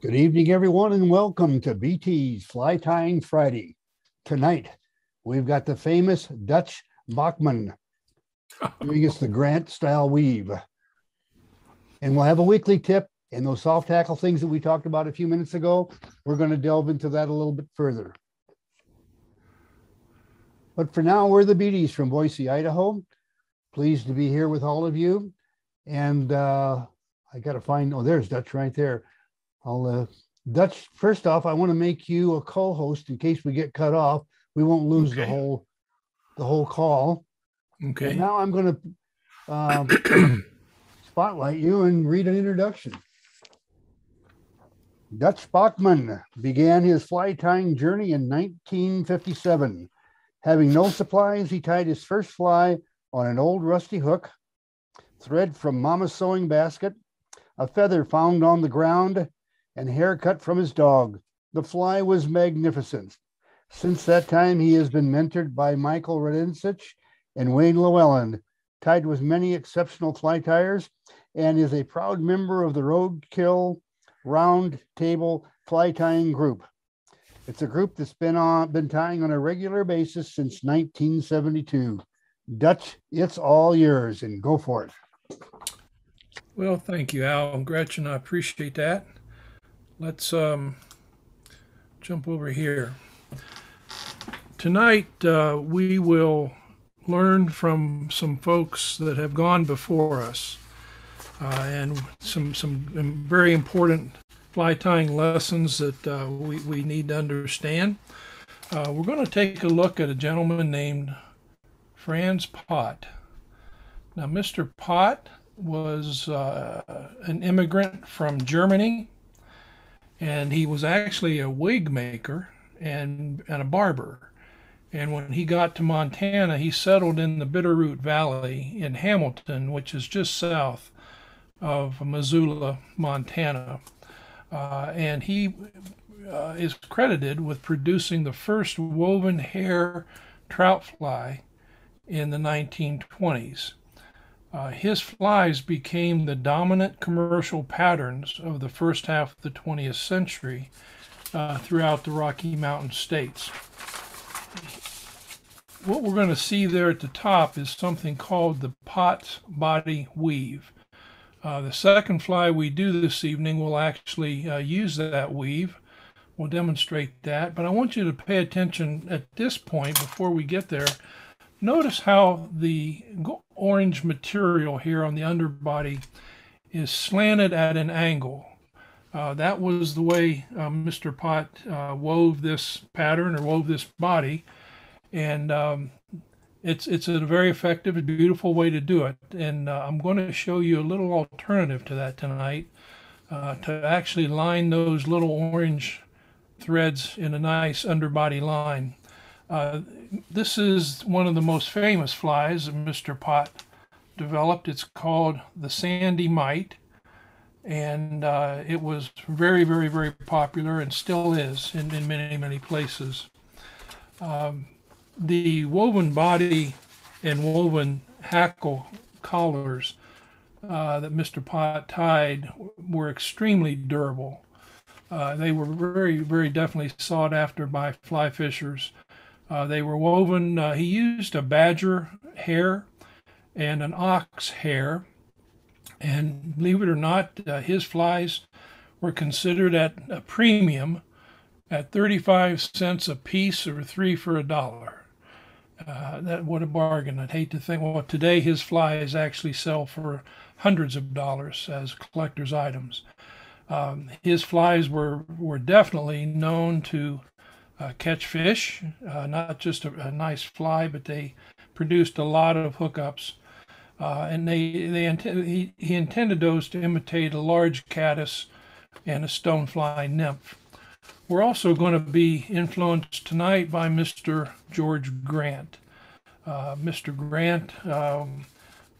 Good evening, everyone, and welcome to BT's Fly Tying Friday. Tonight, we've got the famous Dutch Baughman doing us the Grant style weave. And we'll have a weekly tip and those soft tackle things that we talked about a few minutes ago. We're going to delve into that a little bit further. But for now, we're the BTs from Boise, Idaho. Pleased to be here with all of you. And uh, I got to find, oh, there's Dutch right there. I'll, uh, Dutch, first off, I want to make you a co-host in case we get cut off. We won't lose Okay. the whole, the whole call. Okay. And now I'm going to um, spotlight you and read an introduction. Dutch Baughman began his fly tying journey in 1957. Having no supplies, he tied his first fly on an old rusty hook, thread from Mama's sewing basket, a feather found on the ground, and hair cut from his dog. The fly was magnificent. Since that time, he has been mentored by Michael Radensich and Wayne Llewellyn, tied with many exceptional fly tires, and is a proud member of the Roadkill Round Table Fly Tying Group. It's a group that's been on been tying on a regular basis since 1972. Dutch, it's all yours, and go for it. Well, thank you, Al and Gretchen. I appreciate that. Let's um, jump over here. Tonight, uh, we will learn from some folks that have gone before us uh, and some, some very important fly tying lessons that uh, we, we need to understand. Uh, we're going to take a look at a gentleman named Franz Pott. Now, Mr. Pott was uh, an immigrant from Germany, and he was actually a wig maker and, and a barber. And when he got to Montana, he settled in the Bitterroot Valley in Hamilton, which is just south of Missoula, Montana. Uh, and he uh, is credited with producing the first woven hair trout fly in the 1920s. Uh, his flies became the dominant commercial patterns of the first half of the 20th century uh, throughout the Rocky Mountain states. What we're going to see there at the top is something called the Pott's body weave. Uh, the second fly we do this evening will actually uh, use that weave. We'll demonstrate that, but I want you to pay attention at this point before we get there. Notice how the orange material here on the underbody is slanted at an angle. Uh, that was the way uh, Mr. Pott uh, wove this pattern or wove this body, and um, it's it's a very effective beautiful way to do it. And uh, I'm going to show you a little alternative to that tonight, uh, to actually line those little orange threads in a nice underbody line. Uh, this is one of the most famous flies that Mr. Pott developed. It's called the Sandy Mite, and uh, it was very, very, very popular and still is in, in many, many places. Um, the woven body and woven hackle collars uh, that Mr. Pott tied were extremely durable. Uh, they were very, very definitely sought after by fly fishers. Uh, they were woven, uh, he used a badger hair and an ox hair. And believe it or not, uh, his flies were considered at a premium at 35 cents a piece or three for a dollar. Uh, that what a bargain! I'd hate to think. Well, today his flies actually sell for hundreds of dollars as collector's items. Um, his flies were were definitely known to uh, catch fish, uh, not just a, a nice fly, but they produced a lot of hookups. Uh, and they they he, he intended those to imitate a large caddis and a stonefly nymph. We're also going to be influenced tonight by Mr. George Grant. Uh, Mr. Grant um,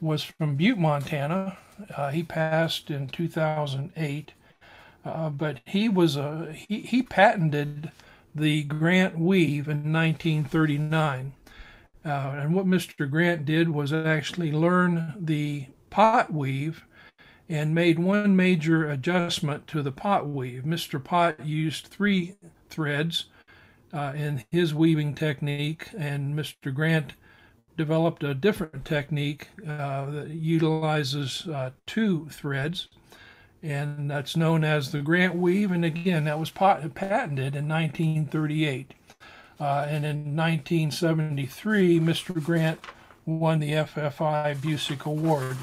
was from Butte, Montana. Uh, he passed in 2008, uh, but he was a he, he patented the Grant weave in 1939. Uh, and what Mr. Grant did was actually learn the Pott weave and made one major adjustment to the Pott weave. Mr. Pott used three threads uh, in his weaving technique, and Mr. Grant developed a different technique uh, that utilizes uh, two threads, and that's known as the Grant weave. And again, that was patented in 1938. Uh, and in 1973, Mr. Grant won the FFI Buszek Award.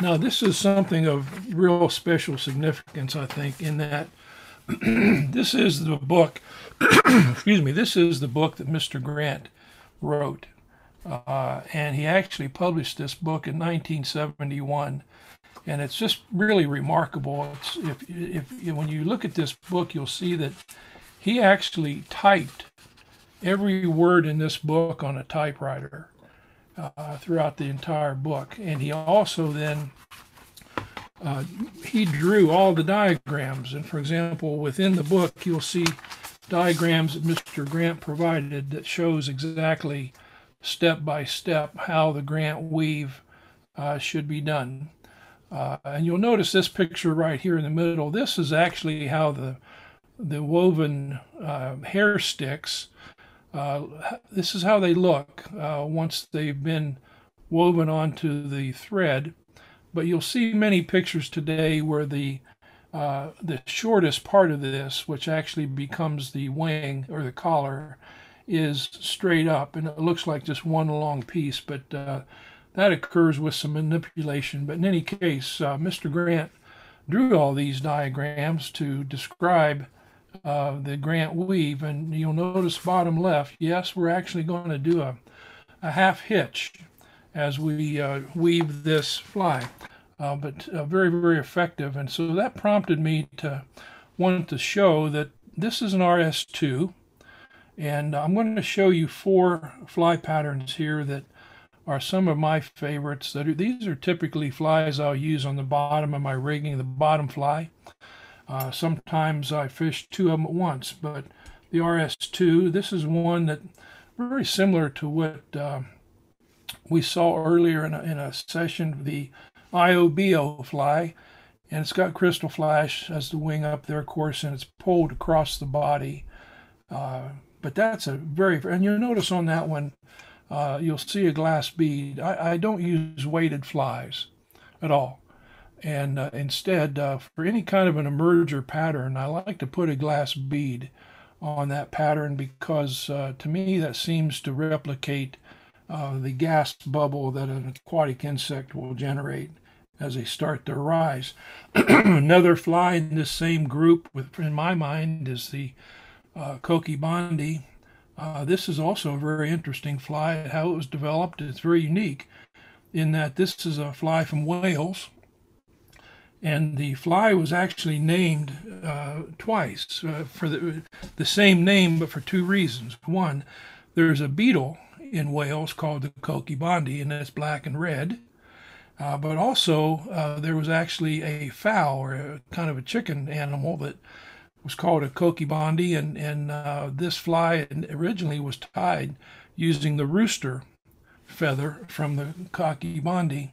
Now, this is something of real special significance, I think, in that this is the book, excuse me, this is the book that Mr. Grant wrote. Uh, and he actually published this book in 1971. And it's just really remarkable. It's, if, if, when you look at this book, you'll see that he actually typed every word in this book on a typewriter uh, throughout the entire book. And he also then uh, he drew all the diagrams. And for example, within the book, you'll see diagrams that Mr. Grant provided that shows exactly step by step how the Grant weave uh, should be done. Uh, and you'll notice this picture right here in the middle. This is actually how the the woven uh, hair sticks. Uh, this is how they look uh, once they've been woven onto the thread. But you'll see many pictures today where the uh, the shortest part of this, which actually becomes the wing or the collar, is straight up and it looks like just one long piece, but uh, that occurs with some manipulation. But in any case, uh, Mr. Grant drew all these diagrams to describe uh, the Grant weave. And you'll notice bottom left, yes, we're actually going to do a, a half hitch as we uh, weave this fly. Uh, but uh, very, very effective. And so that prompted me to want to show that this is an RS2 and I'm going to show you four fly patterns here that are some of my favorites. That are, These are typically flies I'll use on the bottom of my rigging, the bottom fly. Uh, sometimes I fish two of them at once, but the RS2, this is one that very similar to what uh, we saw earlier in a, in a session, the IOBO fly. And it's got crystal flash as the wing up there, of course, and it's pulled across the body. Uh, but that's a very, and you'll notice on that one, uh, you'll see a glass bead. I, I, don't use weighted flies at all. And uh, instead, uh, for any kind of an emerger pattern, I like to put a glass bead on that pattern because uh, to me that seems to replicate uh, the gas bubble that an aquatic insect will generate as they start to rise. Another fly in this same group, with, in my mind, is the uh, Coch-y-Bonddu. Uh, this is also a very interesting fly. How it was developed, it's very unique in that this is a fly from Wales. And the fly was actually named uh, twice uh, for the, the same name, but for two reasons. One, there's a beetle in Wales called the Coch-y-Bonddu, and it's black and red. Uh, but also, uh, there was actually a fowl or a, kind of a chicken animal that was called a coch-y-bonddu, and and uh, this fly originally was tied using the rooster feather from the coch-y-bonddu,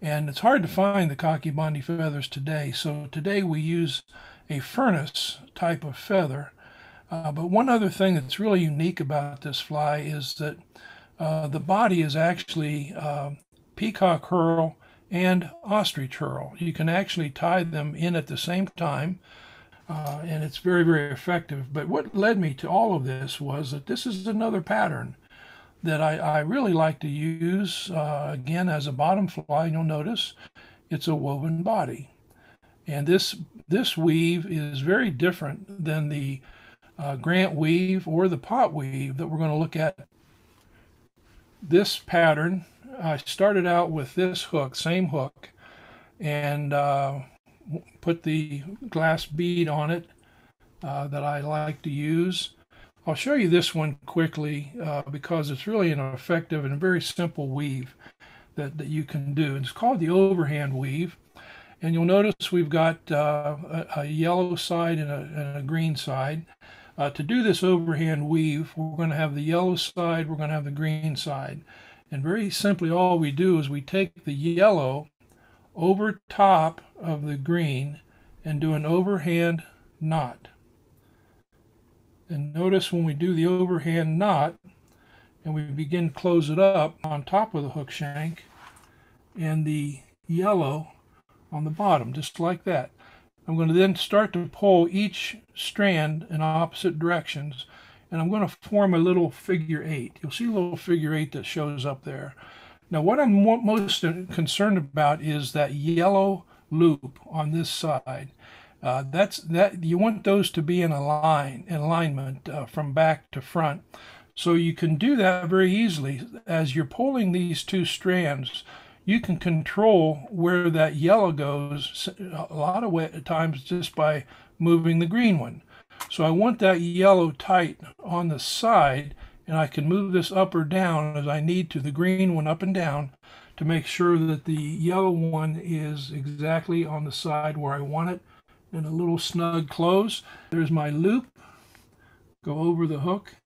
and it's hard to find the coch-y-bonddu feathers today. So today we use a furnace type of feather. Uh, but one other thing that's really unique about this fly is that uh, the body is actually uh, peacock herl and ostrich herl. You can actually tie them in at the same time uh, and it's very, very effective. But what led me to all of this was that this is another pattern that I, I really like to use. Uh, again, as a bottom fly, you'll notice it's a woven body. And this, this weave is very different than the uh, Grant weave or the Pott weave that we're going to look at. This pattern, I started out with this hook, same hook, and uh, put the glass bead on it uh, that I like to use. I'll show you this one quickly uh, because it's really an effective and very simple weave that, that you can do. It's called the overhand weave. And you'll notice we've got uh, a, a, yellow side and a, and a green side. Uh, to do this overhand weave, we're going to have the yellow side, we're going to have the green side. And very simply, all we do is we take the yellow over top of the green and do an overhand knot. And notice when we do the overhand knot and we begin to close it up on top of the hook shank and the yellow on the bottom, just like that. I'm going to then start to pull each strand in opposite directions and I'm going to form a little figure eight. You'll see a little figure eight that shows up there. Now what I'm most concerned about is that yellow loop on this side. Uh, that's that you want those to be in a line in alignment uh, from back to front. So you can do that very easily as you're pulling these two strands. You can control where that yellow goes a lot of times just by moving the green one. So I want that yellow tight on the side and I can move this up or down as I need to, the green one up and down, to make sure that the yellow one is exactly on the side where I want it in a little snug close. There's my loop. Go over the hook,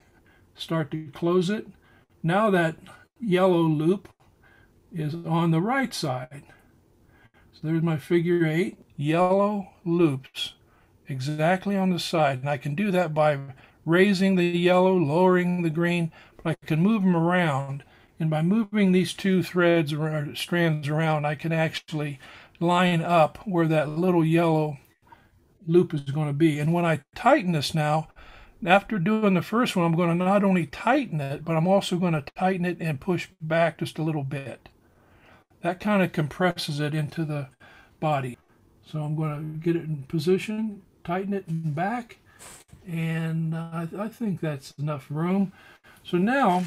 start to close it. Now that yellow loop is on the right side. So there's my figure eight, yellow loops exactly on the side. And I can do that by raising the yellow, lowering the green, but I can move them around. And by moving these two threads or strands around, I can actually line up where that little yellow loop is going to be. And when I tighten this now, after doing the first one, I'm going to not only tighten it, but I'm also going to tighten it and push back just a little bit. That kind of compresses it into the body. So I'm going to get it in position, tighten it and back, and uh, I, think that's enough room. So now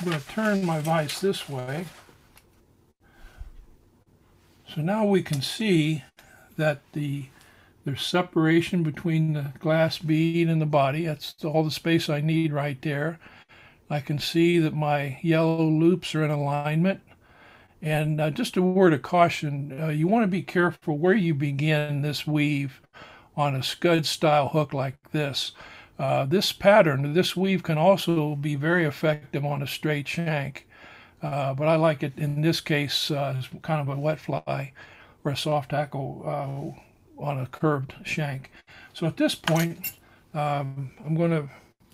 I'm going to turn my vise this way. So now we can see that the there's separation between the glass bead and the body. That's all the space I need right there. I can see that my yellow loops are in alignment. And uh, just a word of caution, uh, you want to be careful where you begin this weave on a scud style hook like this. Uh, this pattern, this weave can also be very effective on a straight shank, uh, but I like it in this case uh, as kind of a wet fly or a soft tackle uh, on a curved shank. So at this point, um, I'm going to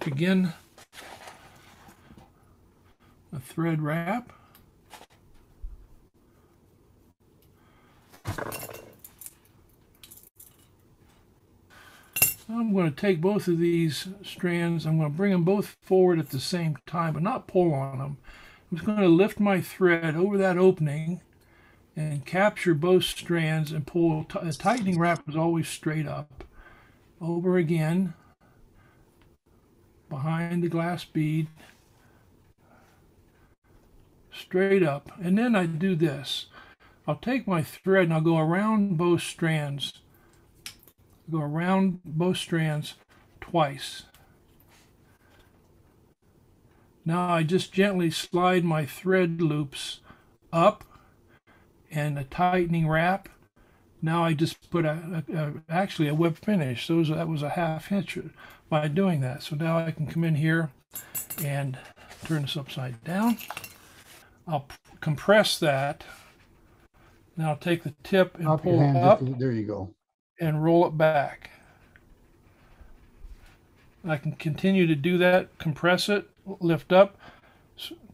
begin a thread wrap. I'm going to take both of these strands, I'm going to bring them both forward at the same time, but not pull on them. I'm just going to lift my thread over that opening and capture both strands and pull. The tightening wrap is always straight up. Over again, behind the glass bead, straight up. And then I do this. I'll take my thread and I'll go around both strands go around both strands twice. Now I just gently slide my thread loops up and a tightening wrap. Now I just put a, a, a actually a whip finish. So that was a half inch by doing that. So now I can come in here and turn this upside down. I'll compress that. Now take the tip and pull up. There you go and roll it back. I can continue to do that, compress it, lift up,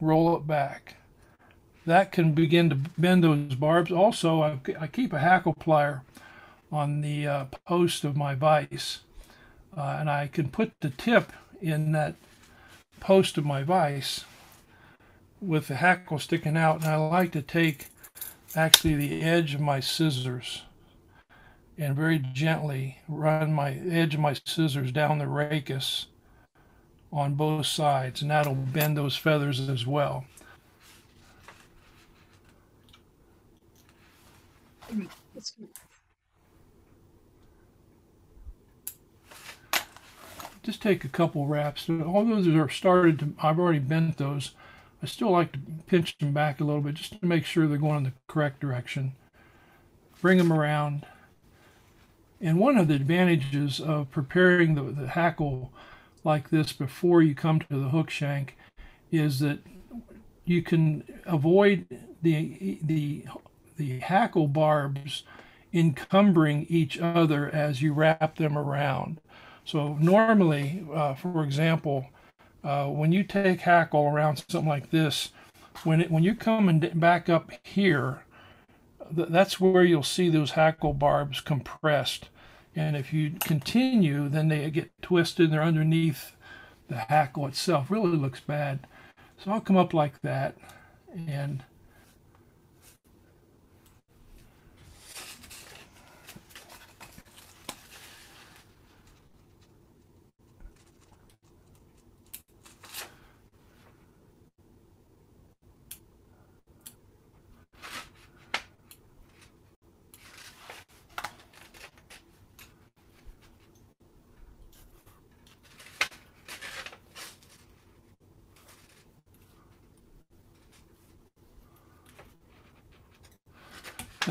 roll it back. That can begin to bend those barbs. Also, I, I keep a hackle plier on the uh, post of my vise, uh, and I can put the tip in that post of my vise with the hackle sticking out, and I like to take actually the edge of my scissors and very gently run my edge of my scissors down the rachis on both sides and that'll bend those feathers as well. Just take a couple wraps. All those are started to, I've already bent those. I still like to pinch them back a little bit just to make sure they're going in the correct direction. Bring them around and one of the advantages of preparing the, the hackle like this before you come to the hook shank is that you can avoid the the the hackle barbs encumbering each other as you wrap them around. So normally, uh, for example, uh, when you take hackle around something like this, when it, when you're coming back up here, th that's where you'll see those hackle barbs compressed. And if you continue, then they get twisted and they're underneath the hackle itself. Really looks bad. So I'll come up like that and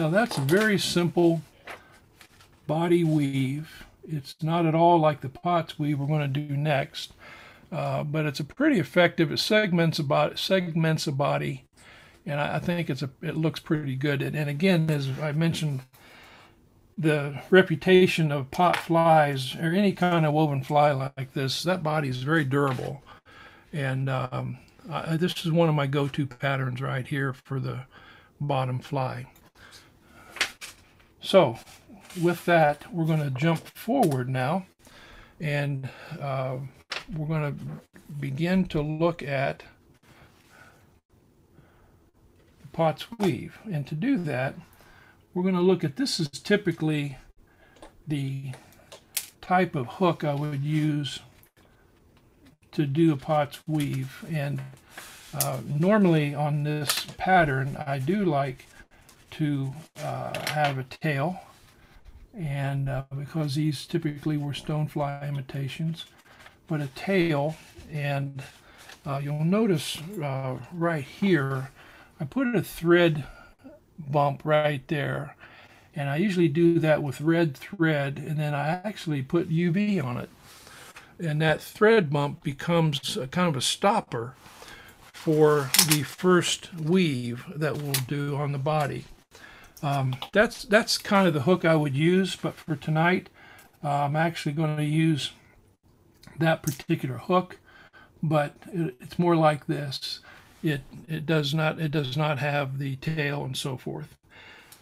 Now that's a very simple body weave. It's not at all like the Pott's weave we're going to do next, uh, but it's a pretty effective. It segments a body, segments a body, and I, I think it's a it looks pretty good. And, and, again, as I mentioned, the reputation of Pott flies or any kind of woven fly like this, that body is very durable, and um, I, this is one of my go-to patterns right here for the bottom fly. So with that, we're going to jump forward now and uh, we're going to begin to look at the Pott's weave. And to do that, we're going to look at this is typically the type of hook I would use to do a Pott's weave. And uh, normally on this pattern, I do like to uh, have a tail. And uh, because these typically were stonefly imitations but a tail and uh, you'll notice uh, right here I put a thread bump right there. And I usually do that with red thread and then I actually put UV on it. And that thread bump becomes a kind of a stopper for the first weave that we'll do on the body. Um, that's that's kind of the hook I would use, but for tonight, uh, I'm actually going to use that particular hook, but it, it's more like this. It it does not it does not have the tail and so forth.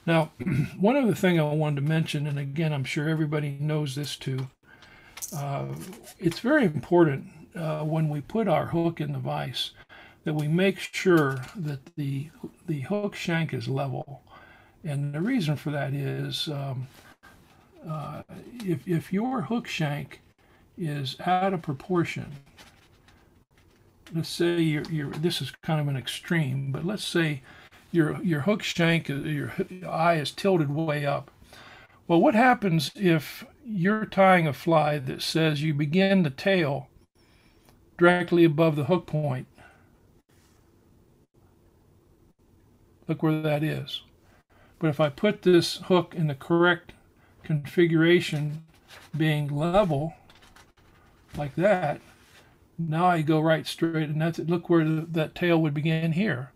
Now, one other thing I wanted to mention, and again, I'm sure everybody knows this too. Uh, it's very important uh, when we put our hook in the vise that we make sure that the the hook shank is level. And the reason for that is um, uh, if, if your hook shank is out of proportion, let's say you're, you're, this is kind of an extreme, but let's say your, your hook shank, uh, your eye is tilted way up. Well, what happens if you're tying a fly that says you begin the tail directly above the hook point? Look where that is. But if I put this hook in the correct configuration, being level, like that, now I go right straight, and that's look where the, that tail would begin here.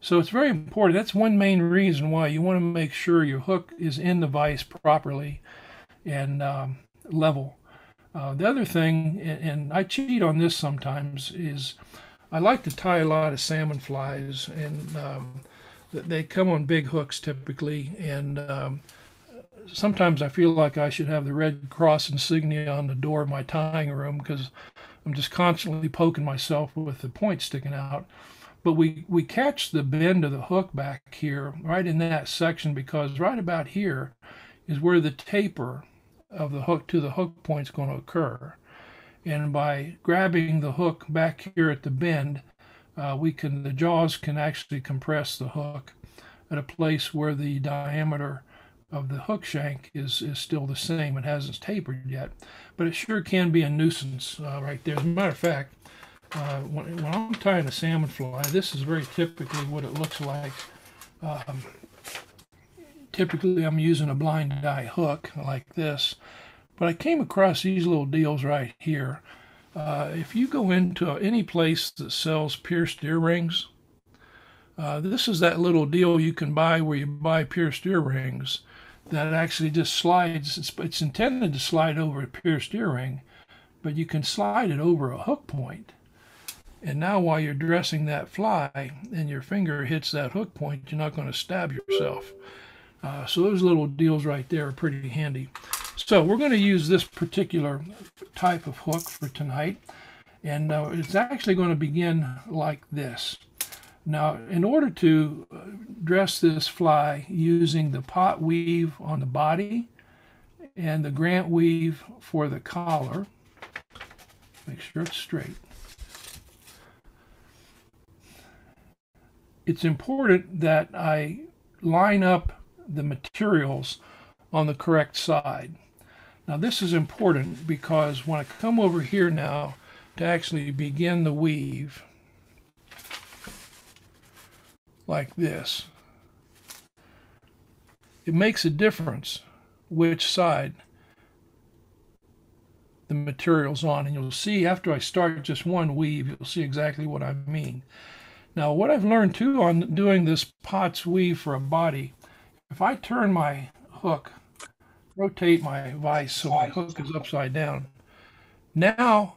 So it's very important. That's one main reason why you want to make sure your hook is in the vise properly and um, level. Uh, the other thing, and, and I cheat on this sometimes, is I like to tie a lot of salmon flies, and um, they come on big hooks typically, and um, sometimes I feel like I should have the Red Cross insignia on the door of my tying room because I'm just constantly poking myself with the point sticking out. But we, we catch the bend of the hook back here, right in that section, because right about here is where the taper of the hook to the hook point is going to occur. And by grabbing the hook back here at the bend, uh, we can the jaws can actually compress the hook at a place where the diameter of the hook shank is, is still the same. It hasn't tapered yet, but it sure can be a nuisance uh, right there. As a matter of fact, uh, when, when, I'm tying a salmon fly, this is very typically what it looks like. Um, typically, I'm using a blind eye hook like this, but I came across these little deals right here. Uh, if you go into any place that sells pierced earrings, Uh, this is that little deal you can buy where you buy pierced ear rings that actually just slides. It's, it's intended to slide over a pierced earring, but you can slide it over a hook point. And now while you're dressing that fly and your finger hits that hook point, you're not going to stab yourself. Uh, so those little deals right there are pretty handy. So we're going to use this particular type of hook for tonight. And uh, it's actually going to begin like this. Now, in order to uh, dress this fly using the Pott weave on the body and the Grant weave for the collar, make sure it's straight. It's important that I line up the materials on the correct side. Now this is important because when I come over here now to actually begin the weave, like this, it makes a difference which side the material's on. And you'll see after I start just one weave, you'll see exactly what I mean. Now, what I've learned too on doing this Pott's weave for a body, if I turn my hook, rotate my vise so my hook is upside down, now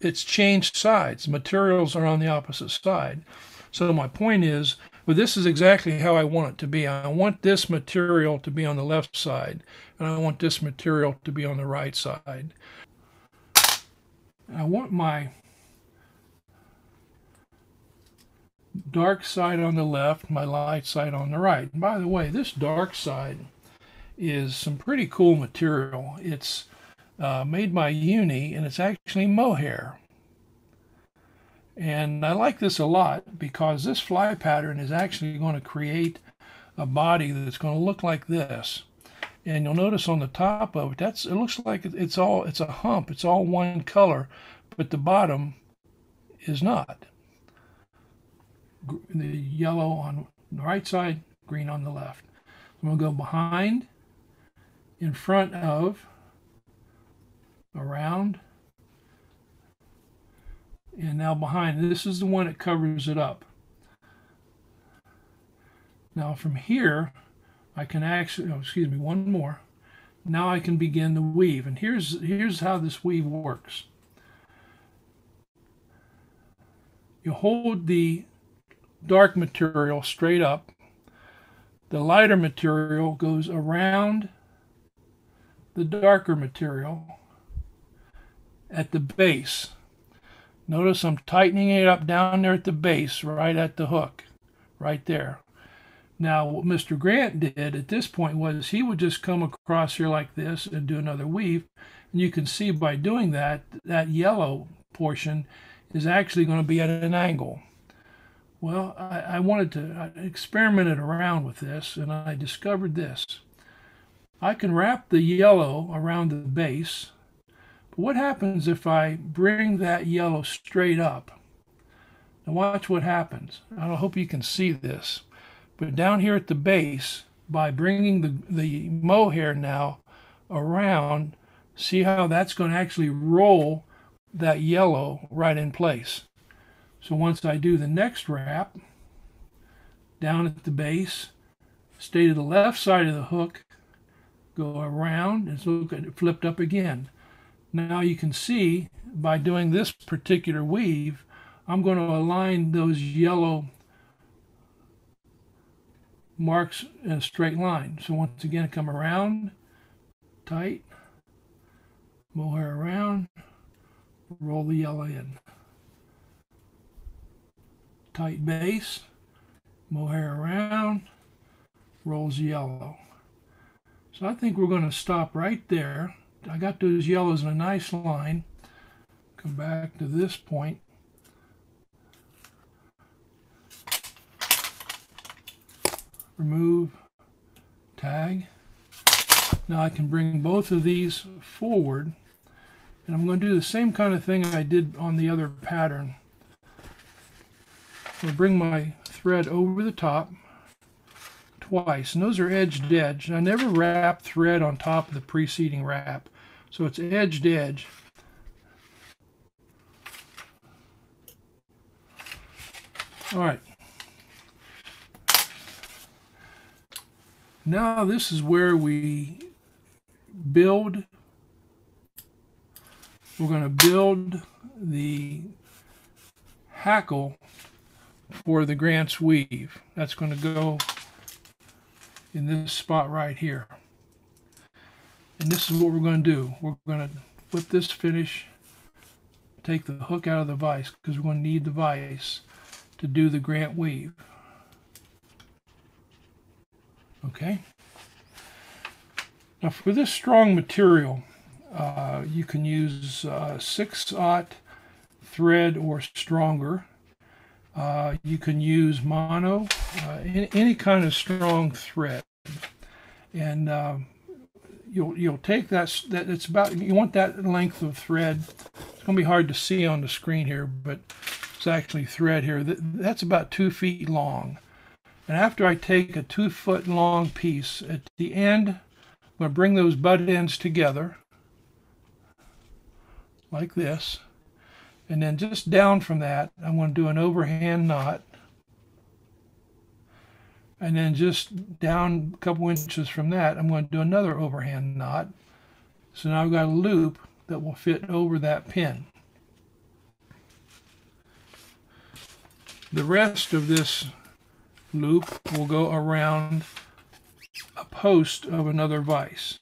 it's changed sides. Materials are on the opposite side. So my point is, well, this is exactly how I want it to be. I want this material to be on the left side, and I want this material to be on the right side. I want my dark side on the left, my light side on the right. And by the way, this dark side is some pretty cool material. It's uh, made by Uni, and it's actually mohair. And I like this a lot because this fly pattern is actually going to create a body that's going to look like this. And you'll notice on the top of it, that's it looks like it's all it's a hump. It's all one color, but the bottom is not. The yellow on the right side, green on the left. I'm going to go behind, in front of, around, and now behind. This is the one that covers it up. Now from here I can actually oh, excuse me one more. Now I can begin the weave and here's here's how this weave works. You hold the dark material straight up. The lighter material goes around the darker material at the base Notice I'm tightening it up down there at the base, right at the hook, right there. Now, what Mr. Grant did at this point was he would just come across here like this and do another weave. And you can see by doing that, that yellow portion is actually going to be at an angle. Well, I, I wanted to I experimented around with this and I discovered this. I can wrap the yellow around the base But what happens if I bring that yellow straight up? Now watch what happens. I don't hope you can see this. But down here at the base, by bringing the, the mohair now around, see how that's going to actually roll that yellow right in place. So once I do the next wrap, down at the base, stay to the left side of the hook, go around, and look at it flipped up again. Now you can see by doing this particular weave, I'm going to align those yellow marks in a straight line. So once again, come around, tight, mohair around, roll the yellow in. Tight base, mohair around, rolls yellow. So I think we're going to stop right there. I got those yellows in a nice line. Come back to this point. Remove, tag. Now I can bring both of these forward. And I'm going to do the same kind of thing I did on the other pattern. I'm going to bring my thread over the top twice, and those are edged edge. I never wrap thread on top of the preceding wrap, so it's edged edge. All right. Now this is where we build. We're going to build the hackle for the Grant's weave. That's going to go in this spot right here. And this is what we're going to do. We're going to whip this finish, take the hook out of the vise because we're going to need the vise to do the Grant weave. Okay. Now for this strong material, uh, you can use uh, 6-aught thread or stronger. Uh, you can use mono, uh, any, any, kind of strong thread. And um, you'll you'll take that that it's about you want that length of thread. It's going to be hard to see on the screen here, but it's actually thread here. That's about two feet long. And after I take a two foot long piece, at the end, I'm going to bring those butt ends together like this. And then just down from that, I'm going to do an overhand knot. And then just down a couple inches from that, I'm going to do another overhand knot. So now I've got a loop that will fit over that pin. The rest of this loop will go around a post of another vise.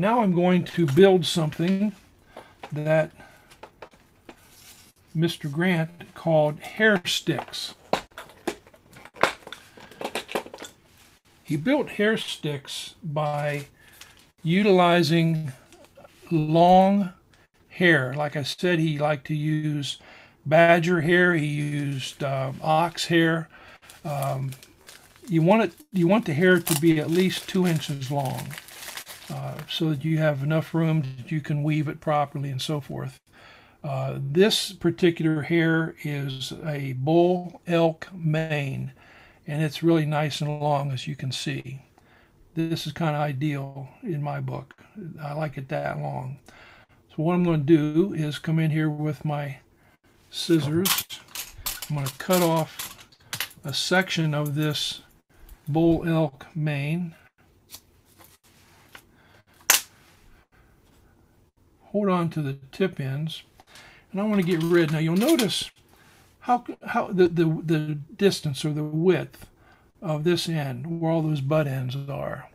Now I'm going to build something that Mr. Grant called hair sticks. He built hair sticks by utilizing long hair. Like I said, he liked to use badger hair. He used uh, ox hair. Um, you want it. You want the hair to be at least two inches long, so that you have enough room that you can weave it properly and so forth. Uh, this particular hair is a bull elk mane, and it's really nice and long, as you can see this is kind of ideal in my book. I like it that long. So what I'm going to do is come in here with my scissors. I'm going to cut off a section of this bull elk mane. Hold on to the tip ends. And I want to get rid. Now you'll notice how, how the, the, the distance or the width of this end, where all those butt ends are.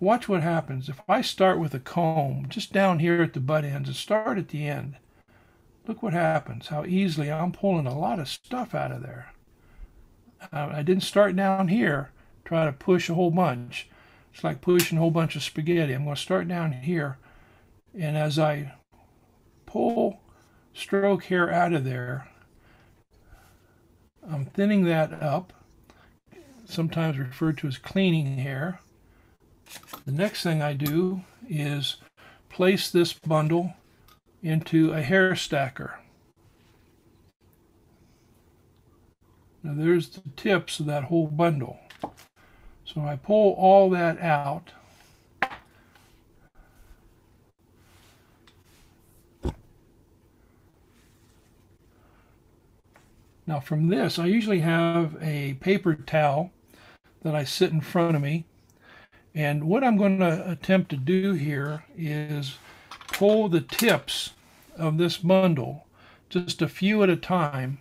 Watch what happens. If I start with a comb just down here at the butt ends and start at the end, look what happens, how easily I'm pulling a lot of stuff out of there. Uh, I didn't start down here, try to push a whole bunch. It's like pushing a whole bunch of spaghetti. I'm going to start down here, and as I pull stroke hair out of there, I'm thinning that up sometimes referred to as cleaning hair. The next thing I do is place this bundle into a hair stacker. Now there's the tips of that whole bundle. So I pull all that out. Now from this, I usually have a paper towel that I sit in front of me. And what I'm going to attempt to do here is pull the tips of this bundle just a few at a time.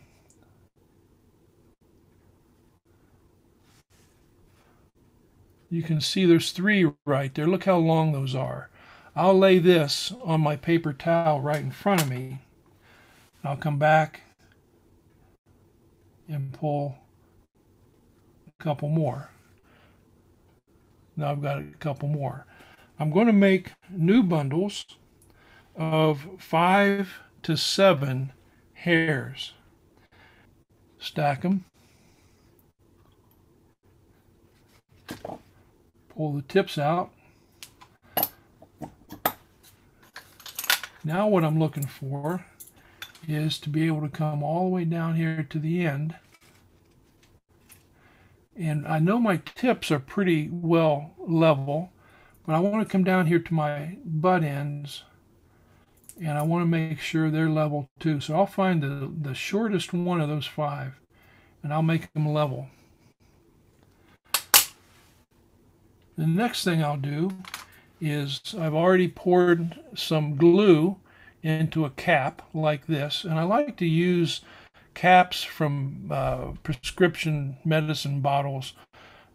You can see there's three right there. Look how long those are. I'll lay this on my paper towel right in front of me. I'll come back and pull a couple more. Now I've got a couple more. I'm going to make new bundles of five to seven hairs. Stack them. Pull the tips out. Now what I'm looking for is to be able to come all the way down here to the end and I know my tips are pretty well level, But I want to come down here to my butt ends and I want to make sure they're level too. So I'll find the, the shortest one of those five and I'll make them level. The next thing I'll do is I've already poured some glue into a cap like this and I like to use caps from uh, prescription medicine bottles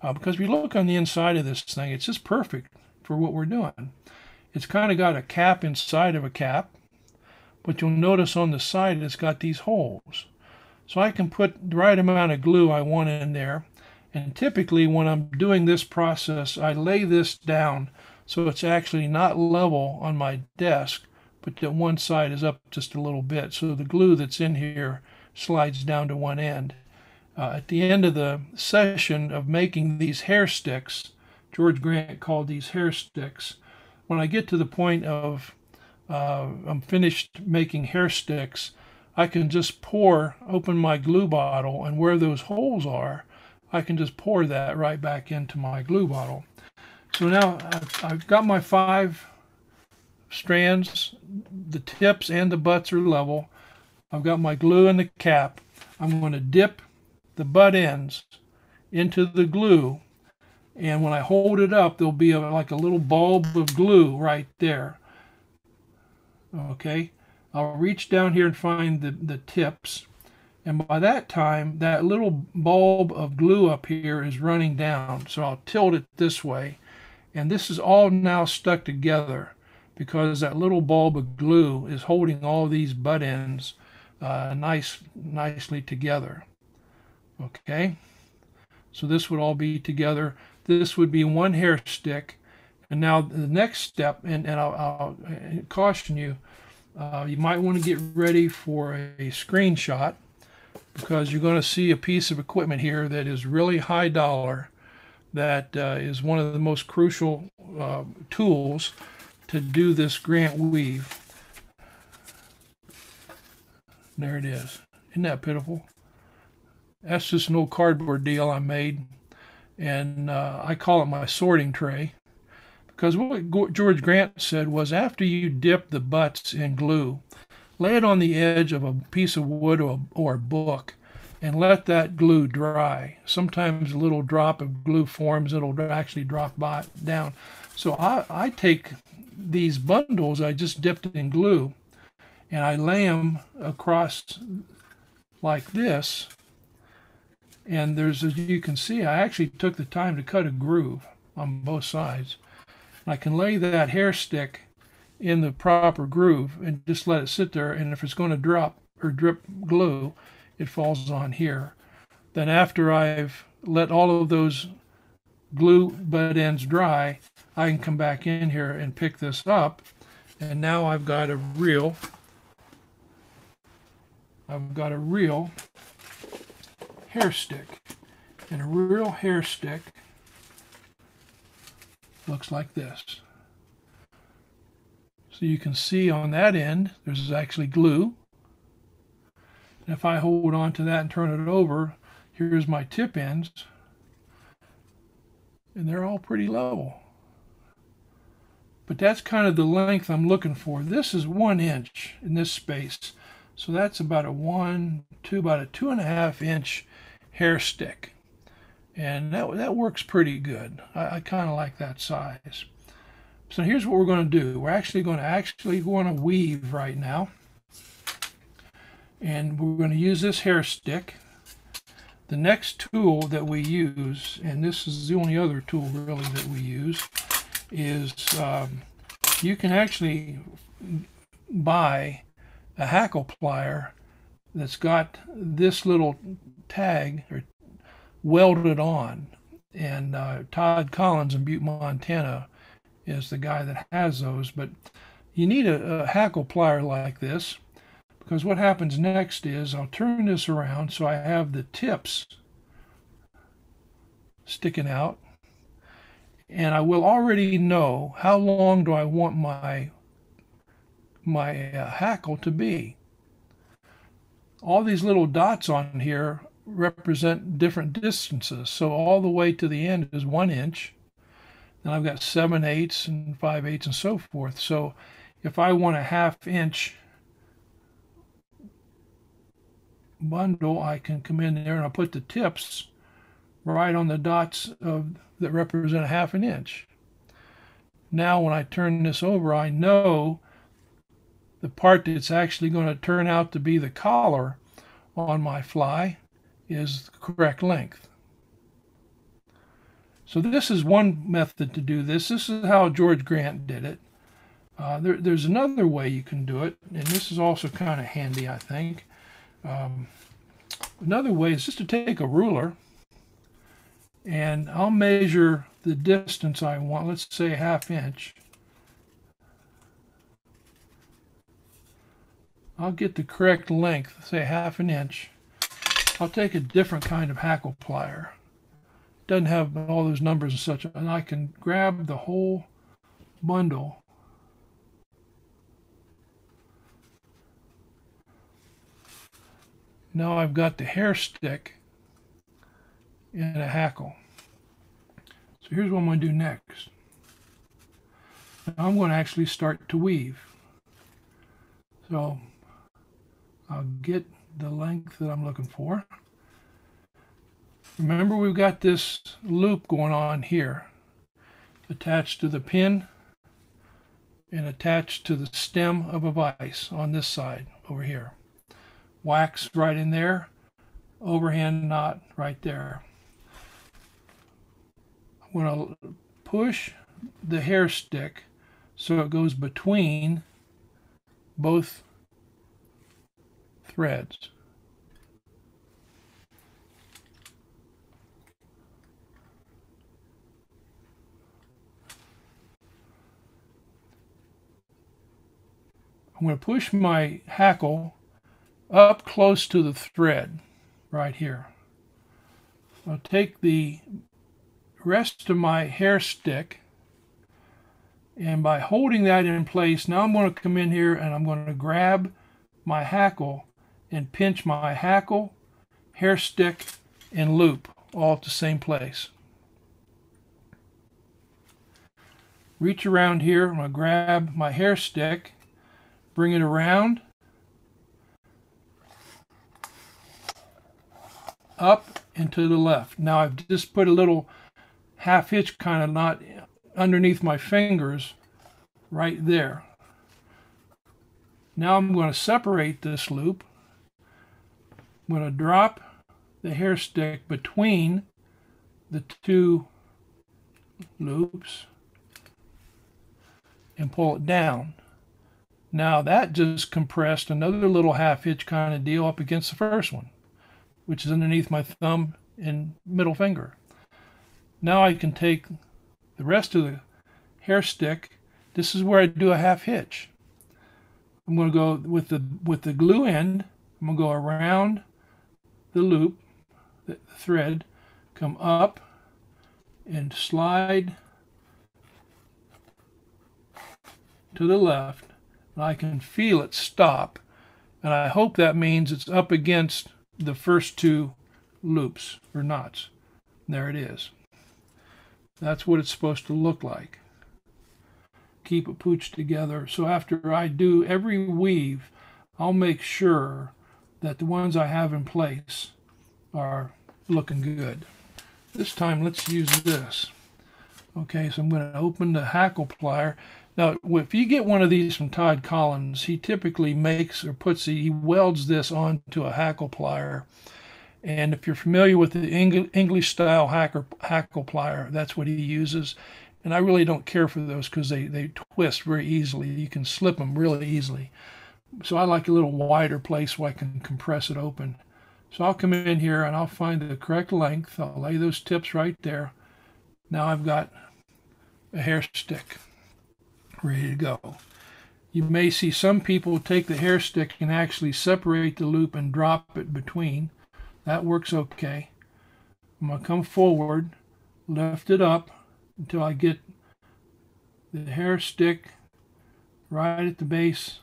uh, because if you look on the inside of this thing it's just perfect for what we're doing. It's kind of got a cap inside of a cap but you'll notice on the side it's got these holes. So I can put the right amount of glue I want in there and typically when I'm doing this process I lay this down so it's actually not level on my desk but that one side is up just a little bit so the glue that's in here slides down to one end. Uh, at the end of the session of making these hair sticks, George Grant called these hair sticks, when I get to the point of uh, I'm finished making hair sticks, I can just pour, open my glue bottle, and where those holes are, I can just pour that right back into my glue bottle. So now I've got my five strands, the tips and the butts are level. I've got my glue in the cap. I'm going to dip the butt ends into the glue and when I hold it up there'll be a, like a little bulb of glue right there. Okay, I'll reach down here and find the, the tips and by that time that little bulb of glue up here is running down so I'll tilt it this way and this is all now stuck together because that little bulb of glue is holding all these butt ends uh, nice, nicely together. Okay, so this would all be together. This would be one hair stick. And now the next step, and, and I'll, I'll caution you, uh, you might want to get ready for a, a screenshot because you're going to see a piece of equipment here that is really high dollar that uh, is one of the most crucial uh, tools to do this grant weave. There it is. Isn't that pitiful? That's just an old cardboard deal I made. And uh, I call it my sorting tray. Because what George Grant said was after you dip the butts in glue, lay it on the edge of a piece of wood or, or a book and let that glue dry. Sometimes a little drop of glue forms, it'll actually drop by, down. So I, I take these bundles I just dipped in glue and I lay them across like this. And there's, as you can see, I actually took the time to cut a groove on both sides. I can lay that hair stick in the proper groove and just let it sit there. And if it's going to drop or drip glue, it falls on here. Then after I've let all of those glue butt ends dry, I can come back in here and pick this up. And now I've got a real I've got a real hair stick. And a real hair stick looks like this. So you can see on that end, there's actually glue. And if I hold on to that and turn it over, here's my tip ends. And they're all pretty level. But that's kind of the length I'm looking for. This is one inch in this space. So that's about a one, two, about a two and a half inch hair stick. And that, that works pretty good. I, I kind of like that size. So here's what we're going to do. We're actually going to actually going to weave right now. And we're going to use this hair stick. The next tool that we use, and this is the only other tool really that we use, is um, you can actually buy a hackle plier that's got this little tag or welded on. And uh, Todd Collins in Butte, Montana is the guy that has those. But you need a, a hackle plier like this because what happens next is I'll turn this around so I have the tips sticking out and I will already know how long do I want my my uh, hackle to be. All these little dots on here represent different distances. So all the way to the end is one inch. Then I've got 7 eighths and 5 eighths and so forth. So if I want a half inch bundle, I can come in there and I'll put the tips right on the dots of that represent a half an inch. Now when I turn this over, I know the part that's actually going to turn out to be the collar on my fly is the correct length. So this is one method to do this. This is how George Grant did it. Uh, there, there's another way you can do it, and this is also kind of handy, I think. Um, another way is just to take a ruler, and I'll measure the distance I want, let's say half inch. I'll get the correct length, say half an inch. I'll take a different kind of hackle plier. Doesn't have all those numbers and such, and I can grab the whole bundle Now I've got the hair stick and a hackle. So here's what I'm going to do next. I'm going to actually start to weave. So I'll get the length that I'm looking for. Remember we've got this loop going on here attached to the pin and attached to the stem of a vise on this side over here. Wax right in there, overhand knot right there. Going to push the hair stick so it goes between both threads. I'm going to push my hackle up close to the thread right here. I'll take the rest of my hair stick and by holding that in place, now I'm going to come in here and I'm going to grab my hackle and pinch my hackle, hair stick, and loop all at the same place. Reach around here, I'm going to grab my hair stick, bring it around, up and to the left. Now I've just put a little half hitch kind of knot underneath my fingers right there. Now I'm going to separate this loop. I'm going to drop the hair stick between the two loops and pull it down. Now that just compressed another little half hitch kind of deal up against the first one, which is underneath my thumb and middle finger. Now I can take the rest of the hair stick. This is where I do a half hitch. I'm going to go with the with the glue end. I'm going to go around the loop, the thread, come up and slide to the left. And I can feel it stop. And I hope that means it's up against the first two loops or knots. There it is. That's what it's supposed to look like. Keep it pooched together. So after I do every weave, I'll make sure that the ones I have in place are looking good. This time, let's use this. Okay, so I'm going to open the hackle plier. Now, if you get one of these from Todd Collins, he typically makes or puts, he welds this onto a hackle plier and if you're familiar with the English style hacker, hackle plier, that's what he uses. And I really don't care for those because they, they twist very easily. You can slip them really easily. So I like a little wider place where I can compress it open. So I'll come in here and I'll find the correct length. I'll lay those tips right there. Now I've got a hair stick ready to go. You may see some people take the hair stick and actually separate the loop and drop it between. That works okay. I'm going to come forward, lift it up until I get the hair stick right at the base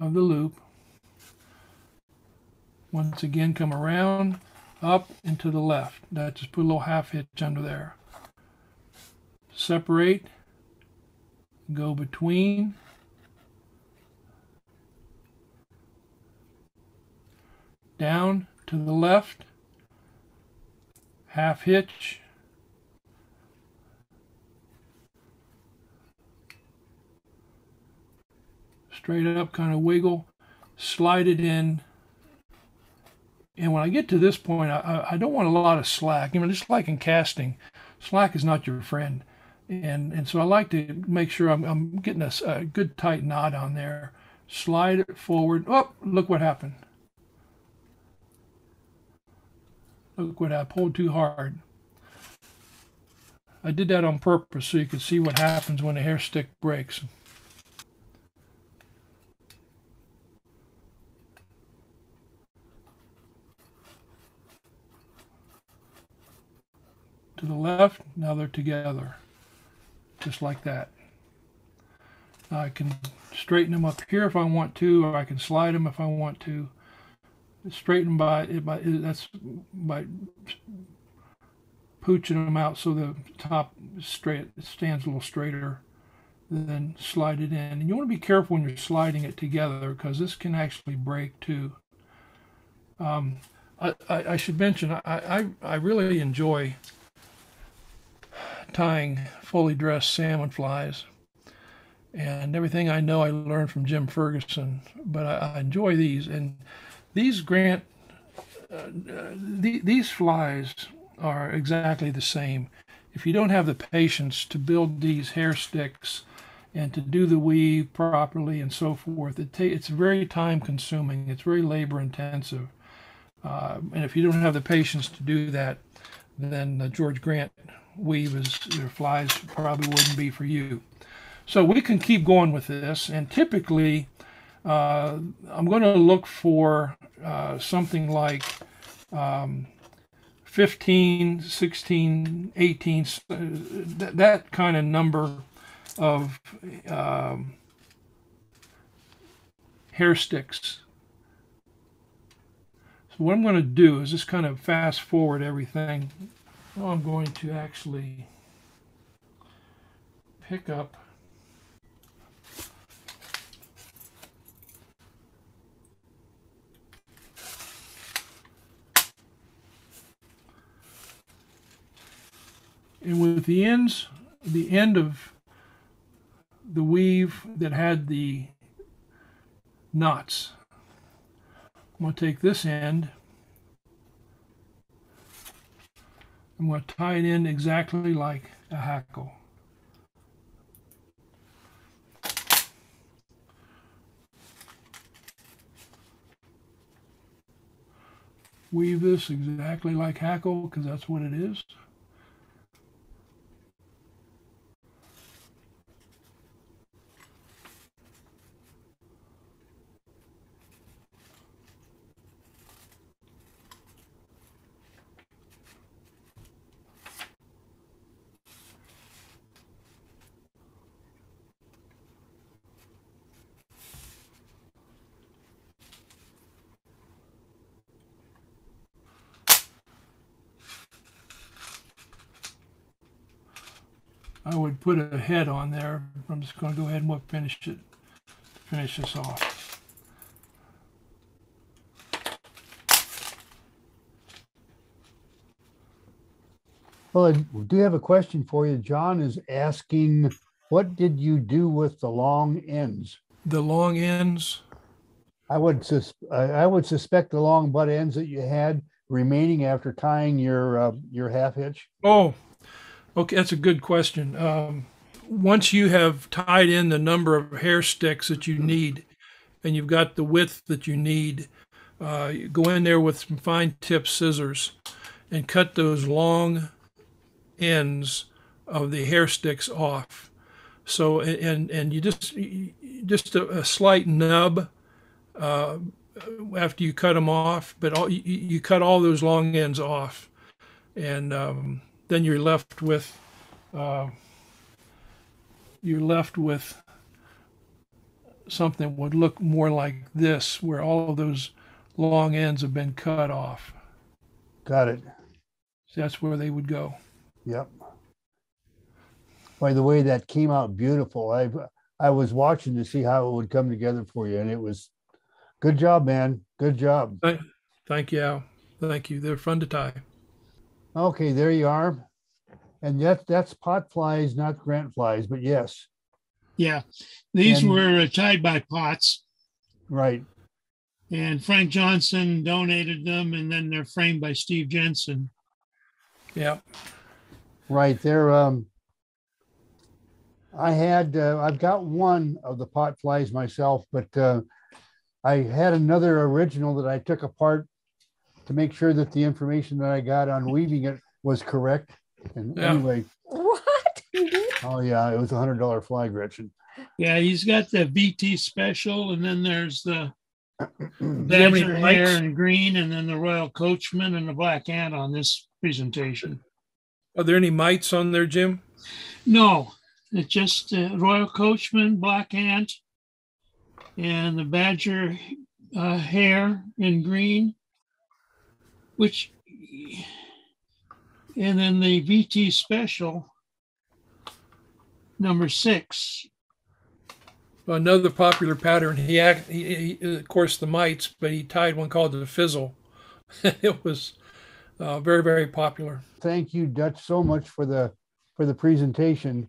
of the loop. Once again, come around, up, and to the left. That just put a little half hitch under there. separate, go between, down to the left, half hitch, straight up kind of wiggle, slide it in. And when I get to this point, I, I don't want a lot of slack. You know, just like in casting, slack is not your friend. And, and so I like to make sure I'm, I'm getting a, a good tight knot on there. Slide it forward. Oh, look what happened. Look what I pulled too hard. I did that on purpose so you could see what happens when the hair stick breaks. to the left, now they're together, just like that. I can straighten them up here if I want to, or I can slide them if I want to. Straighten by, by that's by pooching them out so the top straight stands a little straighter. Then slide it in, and you want to be careful when you're sliding it together because this can actually break too. Um, I, I, I, should mention I, I, I really enjoy tying fully dressed salmon flies. And everything I know I learned from Jim Ferguson, but I, I enjoy these. And these Grant, uh, uh, the, these flies are exactly the same. If you don't have the patience to build these hair sticks and to do the weave properly and so forth, it ta- it's very time consuming. It's very labor intensive. Uh, and if you don't have the patience to do that, then uh, George Grant weave is your flies probably wouldn't be for you. So we can keep going with this, and typically uh, I'm going to look for uh, something like um, 15, 16, 18, uh, that, that kind of number of um, hair sticks. So what I'm going to do is just kind of fast forward everything I'm going to actually pick up and with the ends, the end of the weave that had the knots, I'm going to take this end I'm going to tie it in exactly like a hackle. Weave this exactly like hackle because that's what it is. I would put a head on there. I'm just going to go ahead and we'll finish it, finish this off. Well, I do have a question for you. John is asking, what did you do with the long ends? The long ends? I would sus- I would suspect the long butt ends that you had remaining after tying your uh, your half hitch. Oh, Okay, that's a good question. Um, once you have tied in the number of hair sticks that you need, and you've got the width that you need, uh, you go in there with some fine tip scissors and cut those long ends of the hair sticks off. So and and you just just a, a slight nub uh, after you cut them off, but all, you, you cut all those long ends off, and um, then you're left with uh, you're left with something that would look more like this, where all of those long ends have been cut off. Got it. So that's where they would go. Yep. by the way, that came out beautiful. I I was watching to see how it would come together for you, and it was good job, man. Good job. Thank, thank you, Al. Thank you. They're fun to tie. Okay, there you are. And that that's Pott flies, not grant flies, but yes. Yeah, these And- were uh, tied by Pott's. Right. and Frank Johnson donated them, and then they're framed by Steve Jensen. Yeah. Right. They're um I had uh, I've got one of the Pott flies myself, but uh I had another original that I took apart to make sure that the information that I got on weaving it was correct. And Yeah. anyway, What? Oh yeah, it was a hundred dollar fly, Gretchen. Yeah, he's got the VT special, and then there's the you Badger hair mics? in green, and then the Royal Coachman and the Black Ant on this presentation. Are there any mites on there, Jim? No, it's just uh, Royal Coachman, Black Ant, and the Badger uh, hair in green, which, and then the VT special, number six. Another popular pattern. He, act, he, he of course, the mites, but he tied one called the fizzle. it was uh, very, very popular. Thank you, Dutch, so much for the for the presentation.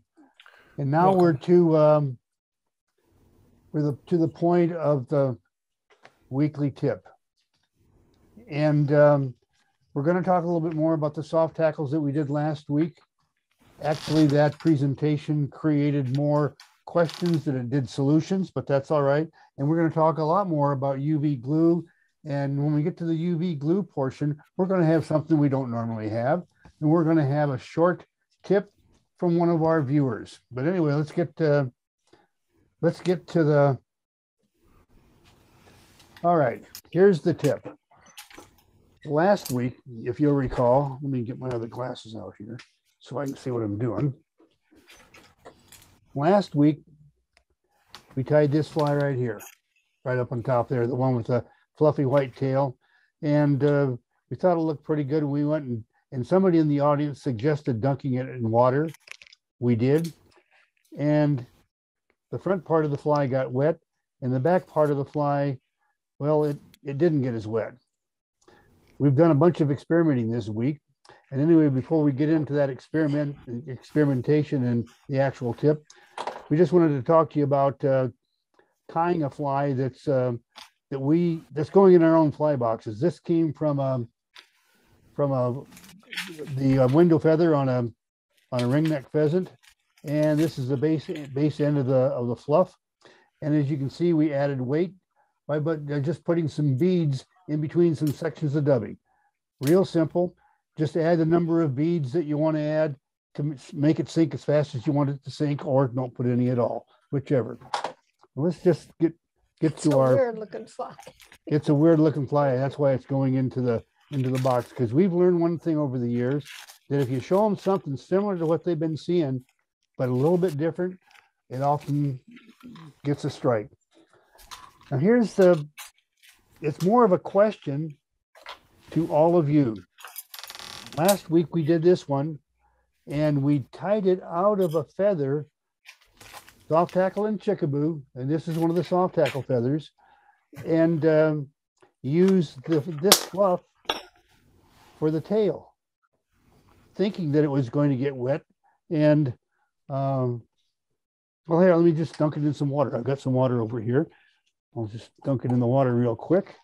And now Welcome. we're to um we're the to the point of the weekly tip. And um, we're going to talk a little bit more about the soft hackles that we did last week. Actually, that presentation created more questions than it did solutions, but that's all right. And we're going to talk a lot more about UV glue. And when we get to the UV glue portion, we're going to have something we don't normally have. And we're going to have a short tip from one of our viewers. But anyway, let's get to, let's get to the. All right, here's the tip. Last week, if you'll recall, let me get my other glasses out here so I can see what I'm doing. Last week, we tied this fly right here, right up on top there, the one with the fluffy white tail. And uh, we thought it looked pretty good. We went and, and somebody in the audience suggested dunking it in water. We did. And the front part of the fly got wet and the back part of the fly, well, it, it didn't get as wet. We've done a bunch of experimenting this week. And anyway, before we get into that experiment, experimentation and the actual tip, we just wanted to talk to you about uh, tying a fly that's uh, that we that's going in our own fly boxes. This came from um, from a the uh, window feather on a on a ringneck pheasant, and this is the base base end of the of the fluff. And as you can see, we added weight by but uh, just putting some beads in between some sections of dubbing. Real simple. Just add the number of beads that you want to add to make it sink as fast as you want it to sink, or don't put any at all, whichever. Let's just get get It's to a our weird looking fly. it's a weird looking fly. That's why it's going into the into the box because we've learned one thing over the years that if you show them something similar to what they've been seeing, but a little bit different, it often gets a strike. Now here's the it's more of a question to all of you. Last week we did this one and we tied it out of a feather, soft hackle and chickabou, and this is one of the soft hackle feathers and um, use the, this fluff for the tail, thinking that it was going to get wet. And um, well, here, let me just dunk it in some water. I've got some water over here. I'll just dunk it in the water real quick.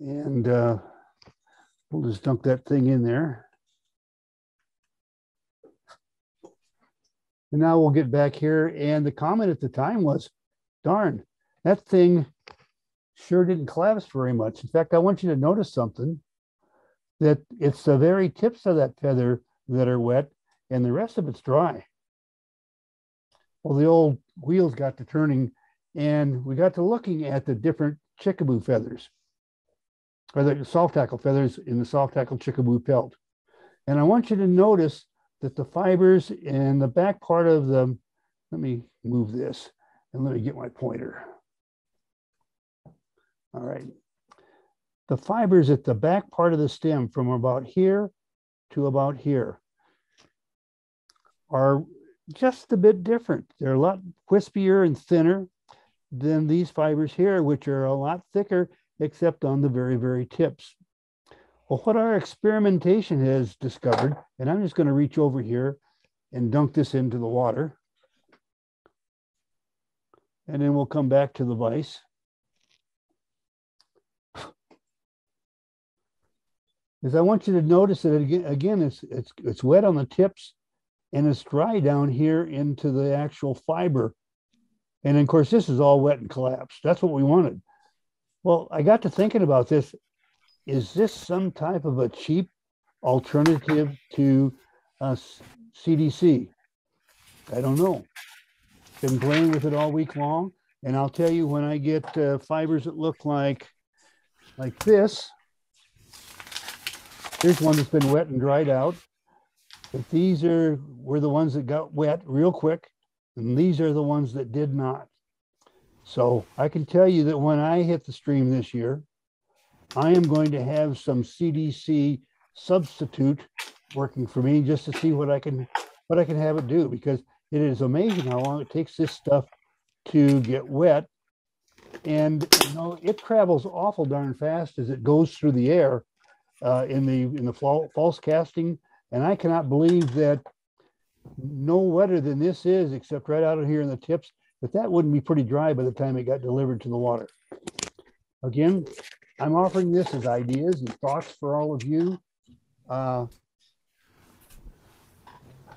And uh, we'll just dunk that thing in there. And now we'll get back here. And the comment at the time was, darn, that thing sure didn't collapse very much. In fact, I want you to notice something that it's the very tips of that feather that are wet and the rest of it's dry. Well, the old wheels got to turning and we got to looking at the different chickabou feathers or the soft hackle feathers in the soft hackle chickabou pelt. And I want you to notice that the fibers in the back part of the, let me move this and let me get my pointer. All right. The fibers at the back part of the stem from about here to about here are just a bit different. They're a lot wispier and thinner than these fibers here, which are a lot thicker, except on the very, very tips. Well, what our experimentation has discovered, and I'm just going to reach over here and dunk this into the water. And then we'll come back to the vise. Is I want you to notice that again, again it's, it's, it's wet on the tips and it's dry down here into the actual fiber. And of course, this is all wet and collapsed. That's what we wanted. Well, I got to thinking about this is this some type of a cheap alternative to uh, CDC? I don't know. Been playing with it all week long, and I'll tell you when I get uh, fibers that look like like this. Here's one that's been wet and dried out. But these are were the ones that got wet real quick, and these are the ones that did not. So I can tell you that when I hit the stream this year, I am going to have some CDC substitute working for me just to see what I can what I can have it do because it is amazing how long it takes this stuff to get wet. And you know, it travels awful darn fast as it goes through the air uh, in the in the false casting. And I cannot believe that no wetter than this is, except right out of here in the tips, that that wouldn't be pretty dry by the time it got delivered to the water. Again, I'm offering this as ideas and thoughts for all of you. Uh,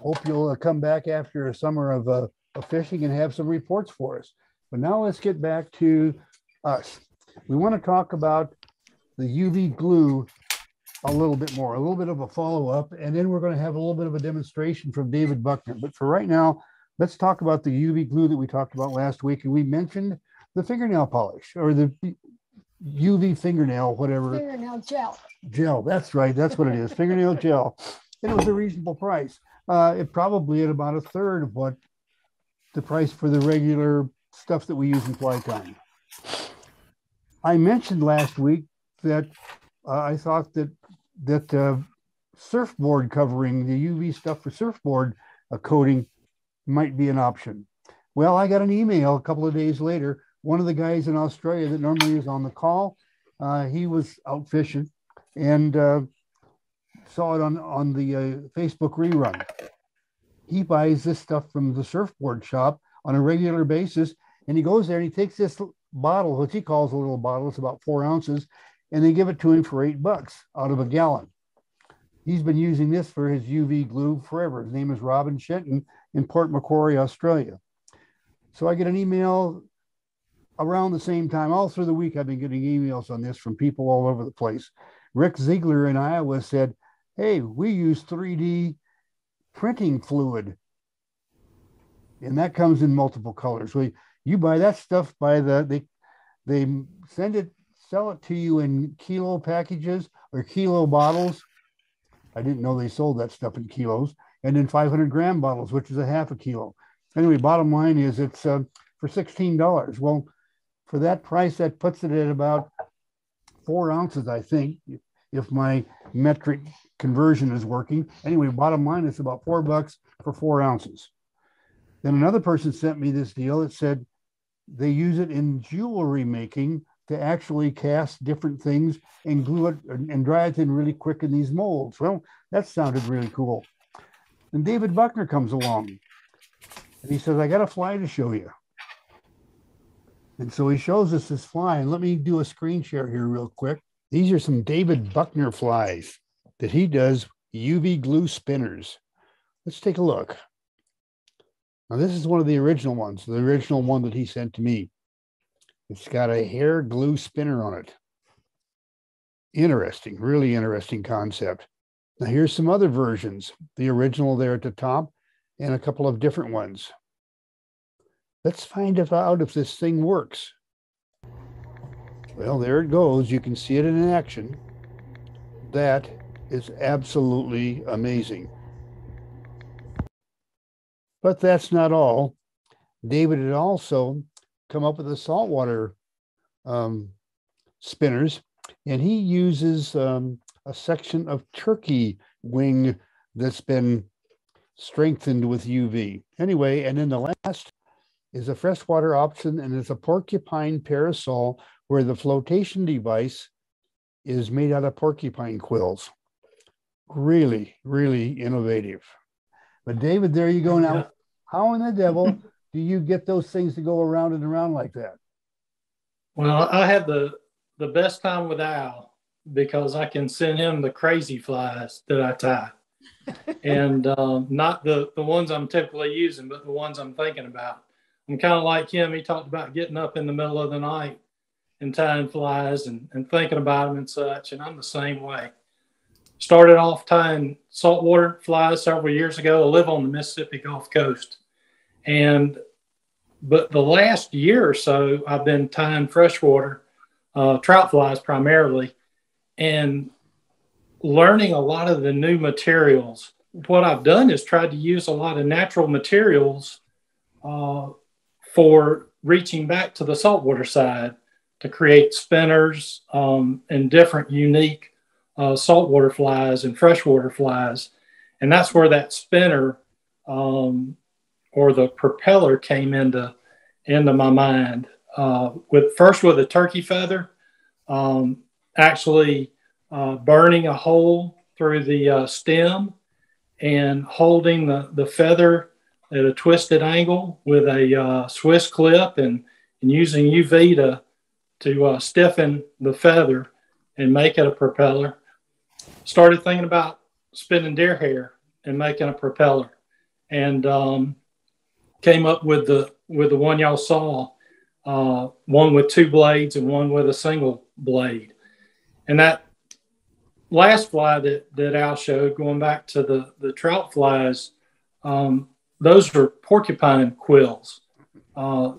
hope you'll uh, come back after a summer of, uh, of fishing and have some reports for us. But now let's get back to us. We want to talk about the UV glue a little bit more, a little bit of a follow up, and then we're going to have a little bit of a demonstration from David Buckner. But for right now, let's talk about the UV glue that we talked about last week. And we mentioned the fingernail polish or the UV fingernail, whatever. Fingernail gel. Gel. That's right. That's what it is. fingernail gel. And it was a reasonable price. Uh, it probably at about a third of what the price for the regular stuff that we use in fly tying. I mentioned last week that uh, I thought that that uh, surfboard covering the UV stuff for surfboard uh, coating might be an option. Well, I got an email a couple of days later one of the guys in Australia that normally is on the call, uh, he was out fishing and uh, saw it on on the uh, Facebook rerun. He buys this stuff from the surfboard shop on a regular basis, and he goes there and he takes this bottle, which he calls a little bottle, it's about four ounces, and they give it to him for eight bucks out of a gallon. He's been using this for his UV glue forever. His name is Robin Shenton in Port Macquarie, Australia. So I get an email around the same time, all through the week, I've been getting emails on this from people all over the place. Rick Ziegler in Iowa said, Hey, we use 3D printing fluid. And that comes in multiple colors. So you buy that stuff by the they they send it, sell it to you in kilo packages or kilo bottles. I didn't know they sold that stuff in kilos, and then 500 gram bottles, which is a half a kilo. Anyway, bottom line is it's uh, for $16. Well, for that price, that puts it at about four ounces, I think, if my metric conversion is working. Anyway, bottom line is about four bucks for four ounces. Then another person sent me this deal that said they use it in jewelry making to actually cast different things and glue it and dry it in really quick in these molds. Well, that sounded really cool. And David Buckner comes along and he says, I got a fly to show you. And so he shows us this fly. And let me do a screen share here real quick. These are some David Buckner flies that he does UV glue spinners. Let's take a look. Now, this is one of the original ones, the original one that he sent to me. It's got a hair glue spinner on it. Interesting, really interesting concept. Now, here's some other versions the original there at the top, and a couple of different ones. Let's find out if this thing works. Well, there it goes. You can see it in action. That is absolutely amazing. But that's not all. David had also come up with the saltwater um, spinners, and he uses um, a section of turkey wing that's been strengthened with UV. Anyway, and then the last is a freshwater option and it's a porcupine parasol where the flotation device is made out of porcupine quills. Really, really innovative. But David, there you go now. How in the devil do you get those things to go around and around like that? Well, I had the the best time with Al because I can send him the crazy flies that I tie, and um, not the the ones I'm typically using, but the ones I'm thinking about. I'm kind of like him. He talked about getting up in the middle of the night and tying flies and, and thinking about them and such, and I'm the same way. Started off tying saltwater flies several years ago. I live on the Mississippi Gulf Coast, and but the last year or so, I've been tying freshwater uh, trout flies primarily, and learning a lot of the new materials. What I've done is tried to use a lot of natural materials uh, for reaching back to the saltwater side to create spinners um, and different unique uh, saltwater flies and freshwater flies. And that's where that spinner um, or the propeller came into into my mind. Uh, with first with a turkey feather, um, actually uh, burning a hole through the uh, stem and holding the, the feather at a twisted angle with a uh, Swiss clip and, and using UV to, to uh, stiffen the feather and make it a propeller. Started thinking about spinning deer hair and making a propeller and um, came up with the with the one y'all saw, uh, one with two blades and one with a single blade. And that last fly that, that Al showed, going back to the, the trout flies, um, those are porcupine quills. Uh,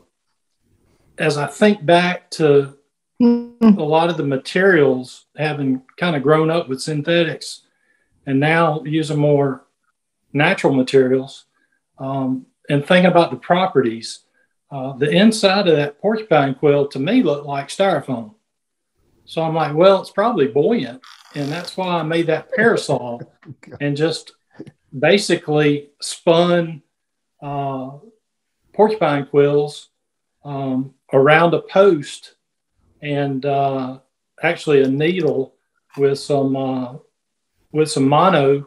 as I think back to a lot of the materials having kind of grown up with synthetics and now using more natural materials, um, and thinking about the properties, uh, the inside of that porcupine quill to me looked like styrofoam. So I'm like, well, it's probably buoyant. And that's why I made that parasol and just basically spun uh, porcupine quills um, around a post and uh, actually a needle with some uh, with some mono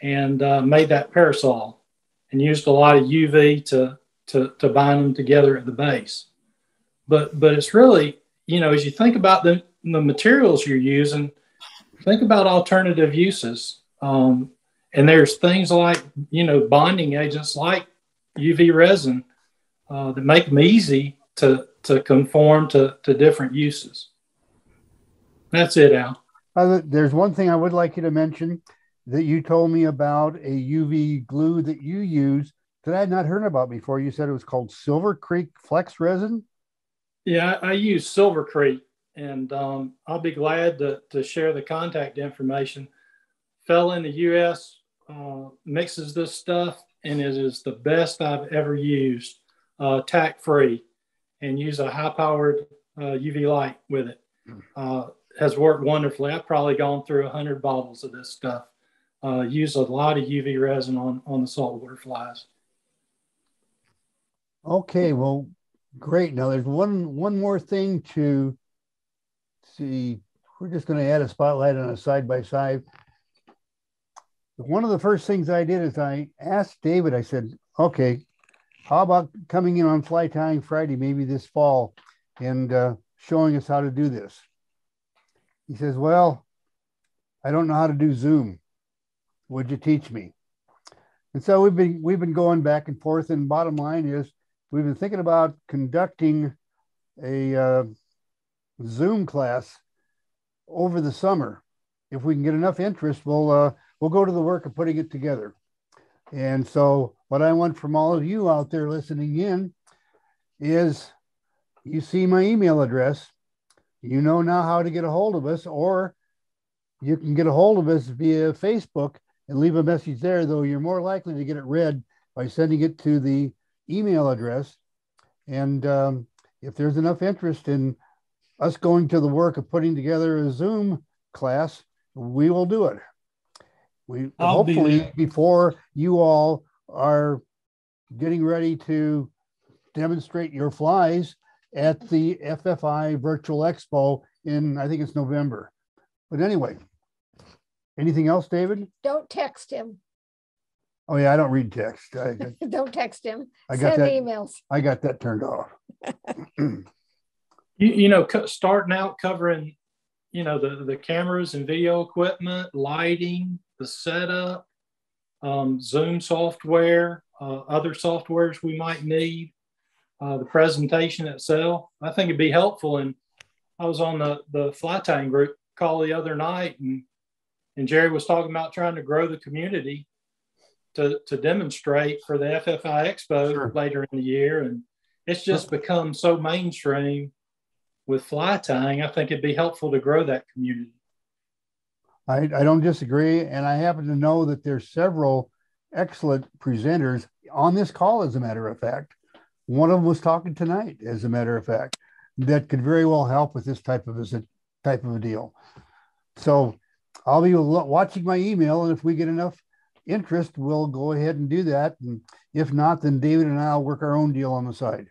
and uh, made that parasol and used a lot of UV to, to, to bind them together at the base. But, but it's really, you know, as you think about the, the materials you're using, think about alternative uses. Um, and there's things like, you know, bonding agents like UV resin uh, that make them easy to, to conform to, to different uses. That's it, Al. Uh, there's one thing I would like you to mention that you told me about a UV glue that you use that I had not heard about before. You said it was called Silver Creek Flex Resin. Yeah, I, use Silver Creek, and um, I'll be glad to, to share the contact information. Fell in the U.S. Uh, mixes this stuff, and it is the best I've ever used, uh, tack free, and use a high powered uh, UV light with it. Uh, has worked wonderfully. I've probably gone through 100 bottles of this stuff uh, use a lot of UV resin on, on the saltwater flies. Okay, well, great. Now there's one one more thing to see. We're just going to add a spotlight on a side by side. One of the first things I did is I asked David. I said, "Okay, how about coming in on fly tying Friday, maybe this fall, and uh, showing us how to do this?" He says, "Well, I don't know how to do Zoom." Would you teach me? And so we've been we've been going back and forth. And bottom line is, we've been thinking about conducting a uh, Zoom class over the summer. If we can get enough interest, we'll uh, we'll go to the work of putting it together. And so, what I want from all of you out there listening in is, you see my email address. You know now how to get a hold of us, or you can get a hold of us via Facebook and leave a message there, though you're more likely to get it read by sending it to the email address. And um, if there's enough interest in us going to the work of putting together a Zoom class, we will do it. We I'll hopefully there. before you all are getting ready to demonstrate your flies at the FFI Virtual Expo in I think it's November. But anyway, anything else, David? Don't text him. Oh yeah, I don't read text. I, Don't text him. I got Send that. emails. I got that turned off. You, you know, starting out covering, you know, the, the cameras and video equipment, lighting, the setup, um, Zoom software, uh, other softwares we might need, uh, the presentation itself. I think it'd be helpful. And I was on the, the fly tying group call the other night and, and Jerry was talking about trying to grow the community to, to demonstrate for the FFI Expo Sure. later in the year. And it's just become so mainstream with fly tying. I think it'd be helpful to grow that community. I, I don't disagree. And I happen to know that there's several excellent presenters on this call, as a matter of fact. One of them was talking tonight, as a matter of fact, that could very well help with this type of a type of a deal. So I'll be watching my email, and if we get enough interest, we'll go ahead and do that. And if not, then David and I'll work our own deal on the side.